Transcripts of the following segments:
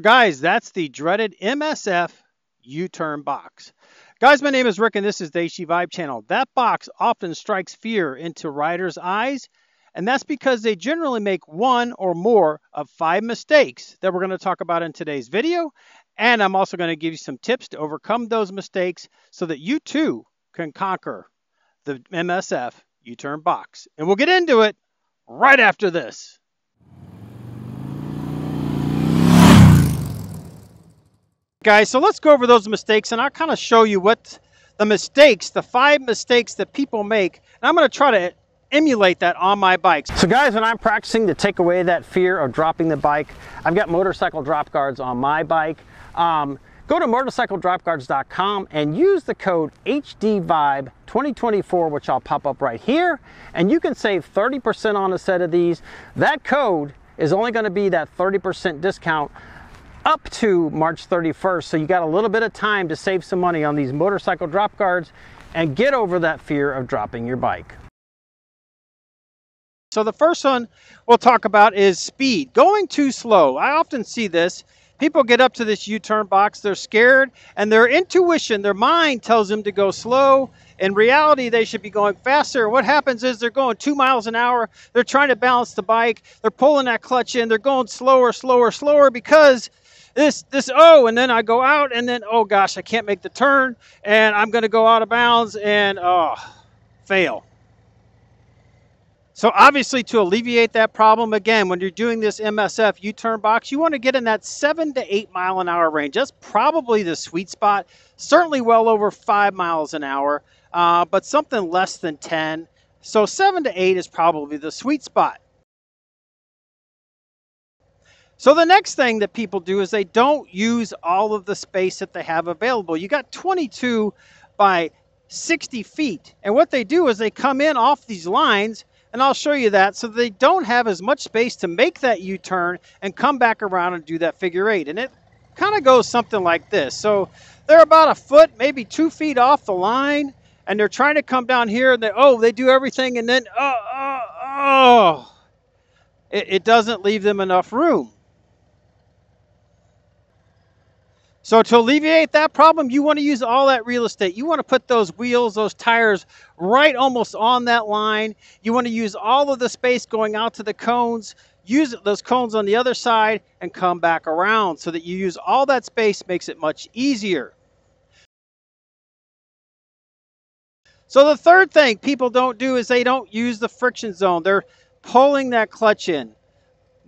Guys, that's the dreaded MSF U-turn box. Guys, my name is Rick and this is the HD Vibe channel. That box often strikes fear into riders' eyes and that's because they generally make one or more of five mistakes that we're going to talk about in today's video. And I'm also going to give you some tips to overcome those mistakes so that you too can conquer the MSF U-turn box. And we'll get into it right after this. Guys, so let's go over those mistakes and I'll kind of show you what the mistakes, the five mistakes that people make. And I'm going to try to emulate that on my bike. So guys, when I'm practicing to take away that fear of dropping the bike, I've got motorcycle drop guards on my bike. Um, go to motorcycledropguards.com and use the code HDVIBE2024, which I'll pop up right here, and you can save 30% on a set of these. That code is only going to be that 30% discount up to March 31st. So you got a little bit of time to save some money on these motorcycle drop guards and get over that fear of dropping your bike. So the first one we'll talk about is speed. Going too slow. I often see this. People get up to this U-turn box, they're scared, and their intuition, their mind tells them to go slow. In reality, they should be going faster. What happens is they're going two miles an hour. They're trying to balance the bike. They're pulling that clutch in. They're going slower, slower, slower because this, this, oh, and then I go out and then, oh gosh, I can't make the turn and I'm going to go out of bounds and, oh, fail. So obviously to alleviate that problem, again, when you're doing this MSF U-turn box, you want to get in that seven to eight mile an hour range. That's probably the sweet spot. Certainly well over five miles an hour, uh, but something less than 10. So seven to eight is probably the sweet spot. So the next thing that people do is they don't use all of the space that they have available. You got 22 by 60 feet. And what they do is they come in off these lines and I'll show you that so they don't have as much space to make that U-turn and come back around and do that figure eight. And it kind of goes something like this. So they're about a foot, maybe two feet off the line, and they're trying to come down here and they, oh, they do everything and then, oh, oh, oh. It, it doesn't leave them enough room. So to alleviate that problem, you want to use all that real estate. You want to put those wheels, those tires right almost on that line. You want to use all of the space going out to the cones, use those cones on the other side and come back around so that you use all that space makes it much easier. So the third thing people don't do is they don't use the friction zone. They're pulling that clutch in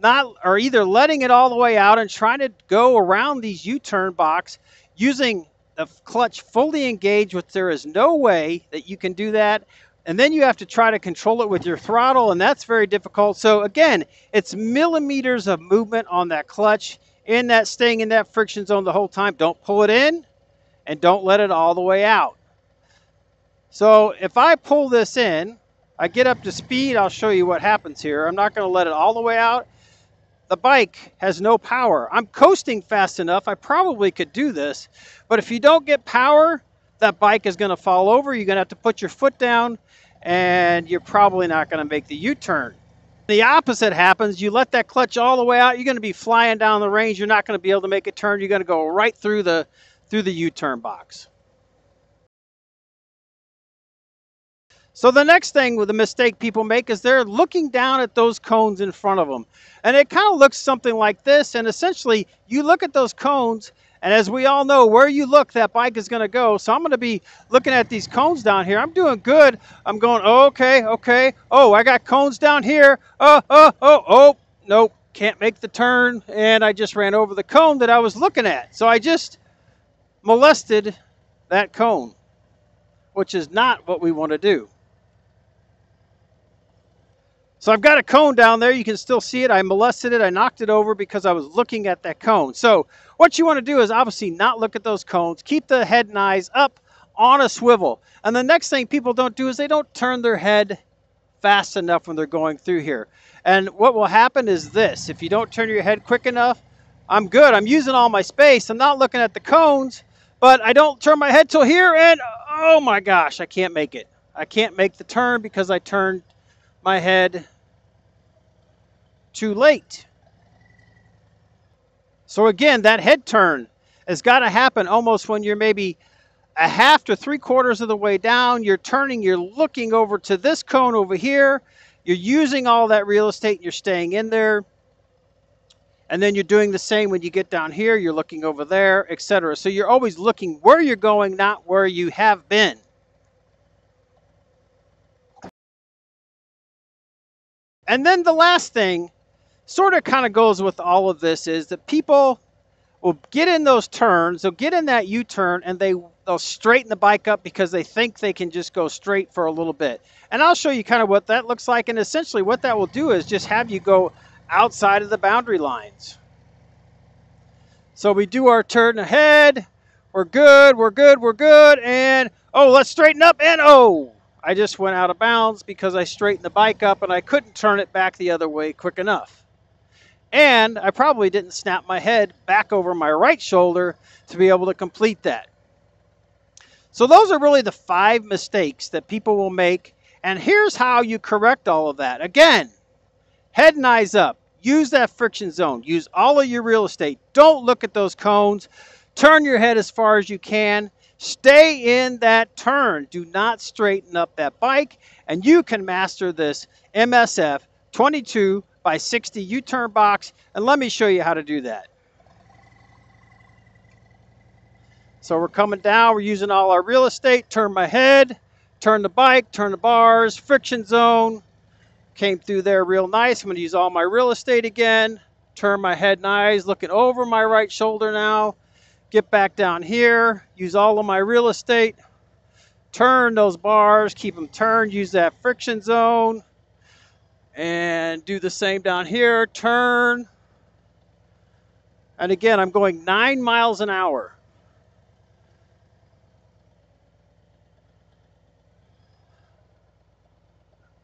not or either letting it all the way out and trying to go around these U-turn box using the clutch fully engaged, which there is no way that you can do that. And then you have to try to control it with your throttle, and that's very difficult. So again, it's millimeters of movement on that clutch in that staying in that friction zone the whole time. Don't pull it in and don't let it all the way out. So if I pull this in, I get up to speed, I'll show you what happens here. I'm not going to let it all the way out the bike has no power. I'm coasting fast enough. I probably could do this. But if you don't get power, that bike is going to fall over. You're going to have to put your foot down and you're probably not going to make the U-turn. The opposite happens. You let that clutch all the way out. You're going to be flying down the range. You're not going to be able to make a turn. You're going to go right through the through the U-turn box. So the next thing with the mistake people make is they're looking down at those cones in front of them. And it kind of looks something like this. And essentially, you look at those cones, and as we all know, where you look, that bike is going to go. So I'm going to be looking at these cones down here. I'm doing good. I'm going, okay, okay. Oh, I got cones down here. Oh, oh, oh, oh. Nope, can't make the turn. And I just ran over the cone that I was looking at. So I just molested that cone, which is not what we want to do. So I've got a cone down there. You can still see it. I molested it. I knocked it over because I was looking at that cone. So what you want to do is obviously not look at those cones. Keep the head and eyes up on a swivel. And the next thing people don't do is they don't turn their head fast enough when they're going through here. And what will happen is this. If you don't turn your head quick enough, I'm good. I'm using all my space. I'm not looking at the cones, but I don't turn my head till here and oh my gosh, I can't make it. I can't make the turn because I turned my head too late. So again, that head turn has got to happen almost when you're maybe a half to three quarters of the way down. You're turning, you're looking over to this cone over here. You're using all that real estate and you're staying in there. And then you're doing the same when you get down here. You're looking over there, etc. So you're always looking where you're going, not where you have been. And then the last thing sort of kind of goes with all of this is that people will get in those turns, they'll get in that U-turn and they they'll straighten the bike up because they think they can just go straight for a little bit. And I'll show you kind of what that looks like and essentially what that will do is just have you go outside of the boundary lines. So we do our turn ahead. We're good, we're good, we're good. And, oh, let's straighten up. And, oh, I just went out of bounds because I straightened the bike up and I couldn't turn it back the other way quick enough. And I probably didn't snap my head back over my right shoulder to be able to complete that. So those are really the five mistakes that people will make. And here's how you correct all of that. Again, head and eyes up. Use that friction zone. Use all of your real estate. Don't look at those cones. Turn your head as far as you can. Stay in that turn. Do not straighten up that bike. And you can master this MSF 22 by 60 U-turn box. And let me show you how to do that. So we're coming down. We're using all our real estate. Turn my head. Turn the bike. Turn the bars. Friction zone. Came through there real nice. I'm to use all my real estate again. Turn my head and eyes, looking over my right shoulder now. Get back down here. Use all of my real estate. Turn those bars. Keep them turned. Use that friction zone. And do the same down here. Turn. And again, I'm going nine miles an hour.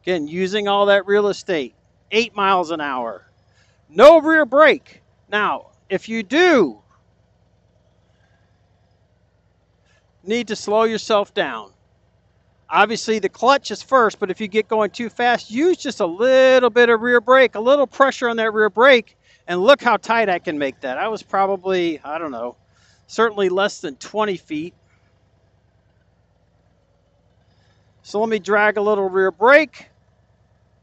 Again, using all that real estate, eight miles an hour. No rear brake. Now, if you do need to slow yourself down, obviously the clutch is first, but if you get going too fast, use just a little bit of rear brake, a little pressure on that rear brake, and look how tight I can make that. I was probably, I don't know, certainly less than 20 feet. So let me drag a little rear brake.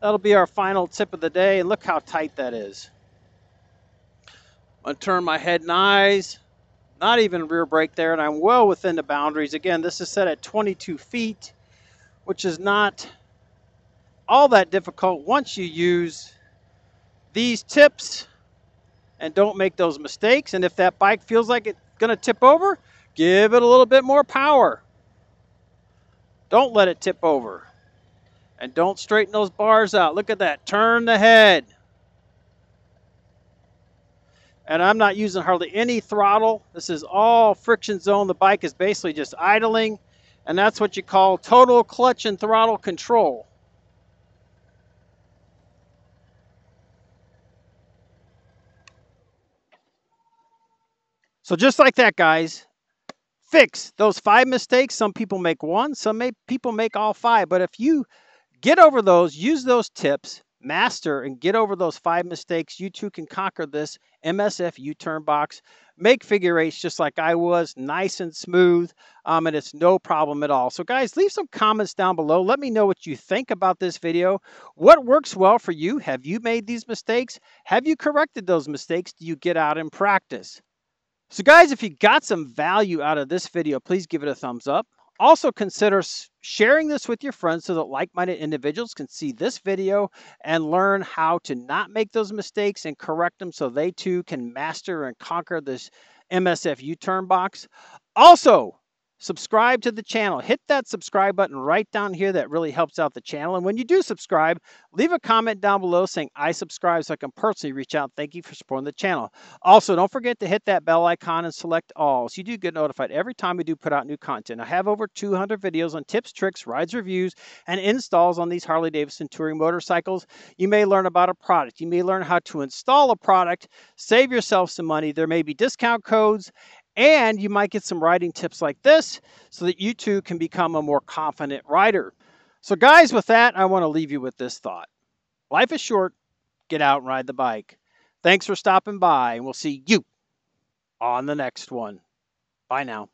That'll be our final tip of the day. And look how tight that is. I'm going to turn my head and eyes. Not even rear brake there, and I'm well within the boundaries. Again, this is set at 22 feet, which is not all that difficult once you use these tips and don't make those mistakes. And if that bike feels like it's going to tip over, give it a little bit more power. Don't let it tip over. And don't straighten those bars out. Look at that. Turn the head. And I'm not using hardly any throttle. This is all friction zone. The bike is basically just idling. And that's what you call total clutch and throttle control. So just like that, guys, fix those five mistakes. Some people make one, some may, people make all five. But if you Get over those, use those tips, master, and get over those five mistakes. You too can conquer this MSF U turn box. Make figure eights just like I was, nice and smooth, um, and it's no problem at all. So, guys, leave some comments down below. Let me know what you think about this video. What works well for you? Have you made these mistakes? Have you corrected those mistakes? Do you get out and practice? So, guys, if you got some value out of this video, please give it a thumbs up. Also consider sharing this with your friends so that like-minded individuals can see this video and learn how to not make those mistakes and correct them so they too can master and conquer this MSF U-turn box. Also, subscribe to the channel. Hit that subscribe button right down here. That really helps out the channel. And when you do subscribe, leave a comment down below saying I subscribe so I can personally reach out. Thank you for supporting the channel. Also, don't forget to hit that bell icon and select all so you do get notified every time we do put out new content. I have over 200 videos on tips, tricks, rides, reviews, and installs on these Harley Davidson touring motorcycles. You may learn about a product. You may learn how to install a product, save yourself some money. There may be discount codes and you might get some riding tips like this so that you too can become a more confident rider. So, guys, with that, I want to leave you with this thought Life is short. Get out and ride the bike. Thanks for stopping by, and we'll see you on the next one. Bye now.